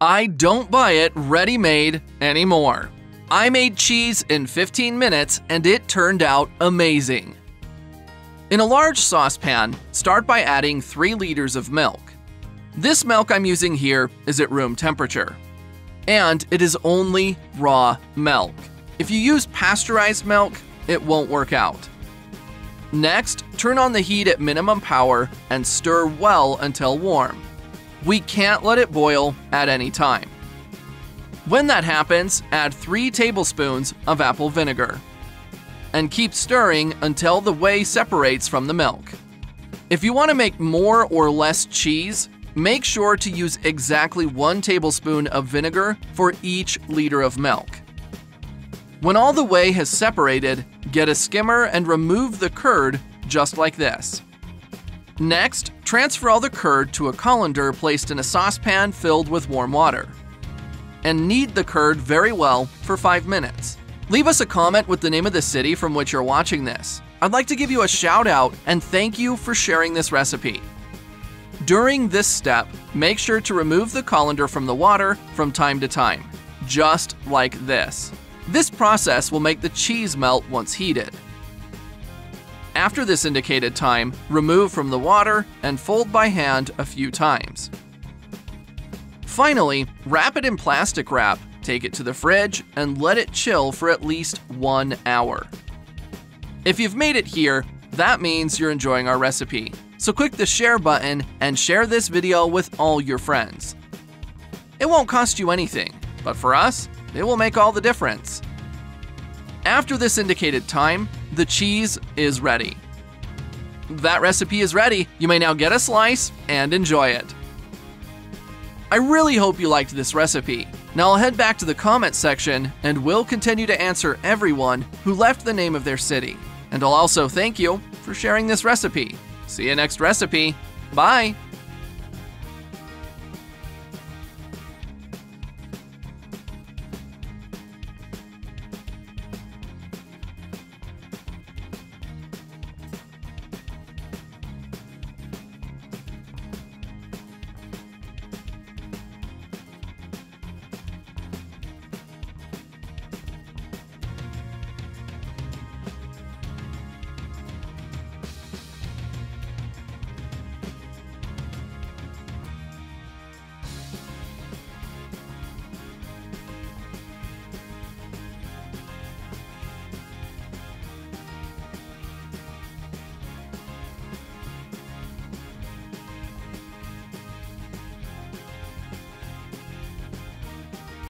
I don't buy it ready made anymore. I made cheese in 15 minutes and it turned out amazing. In a large saucepan, start by adding 3 liters of milk. This milk I'm using here is at room temperature. And it is only raw milk. If you use pasteurized milk, it won't work out. Next, turn on the heat at minimum power and stir well until warm. We can't let it boil at any time. When that happens, add 3 tablespoons of apple vinegar. And keep stirring until the whey separates from the milk. If you want to make more or less cheese, make sure to use exactly 1 tablespoon of vinegar for each liter of milk. When all the whey has separated, get a skimmer and remove the curd just like this. Next, transfer all the curd to a colander placed in a saucepan filled with warm water and knead the curd very well for 5 minutes. Leave us a comment with the name of the city from which you're watching this. I'd like to give you a shout out and thank you for sharing this recipe. During this step, make sure to remove the colander from the water from time to time, just like this. This process will make the cheese melt once heated. After this indicated time, remove from the water and fold by hand a few times. Finally, wrap it in plastic wrap, take it to the fridge, and let it chill for at least one hour. If you've made it here, that means you're enjoying our recipe. So click the share button and share this video with all your friends. It won't cost you anything, but for us, it will make all the difference. After this indicated time, the cheese is ready. That recipe is ready. You may now get a slice and enjoy it. I really hope you liked this recipe. Now I'll head back to the comments section and we'll continue to answer everyone who left the name of their city. And I'll also thank you for sharing this recipe. See you next recipe. Bye!